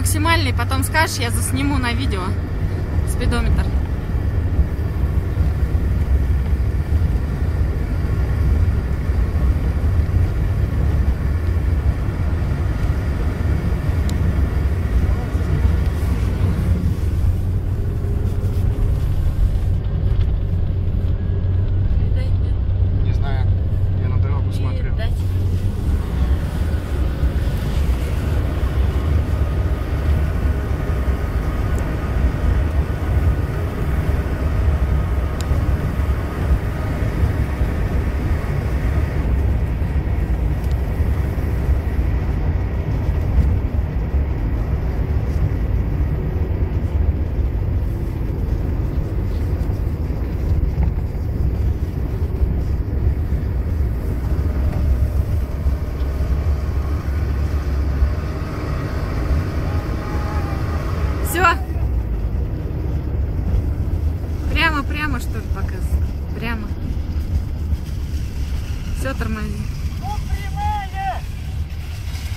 максимальный, потом скажешь, я засниму на видео спидометр. Не знаю. Я на дорогу смотрю. Все. Прямо, что ли, показывай? Прямо. Все, тормози.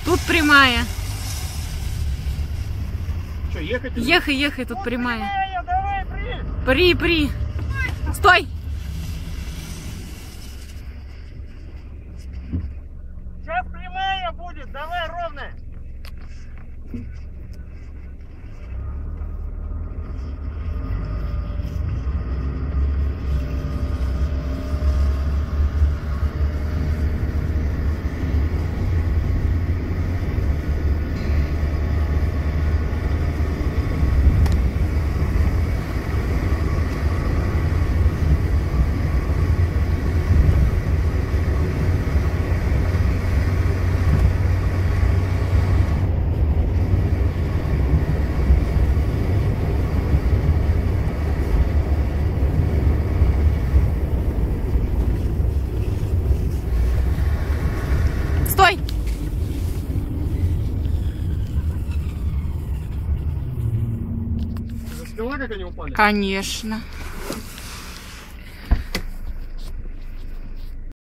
Тут прямая. Что, ехать? Ехай, ехай, тут прямая. давай, при! При, при. Стой. Сейчас прямая будет, давай ровно! Стой. Ты как они упали? Конечно.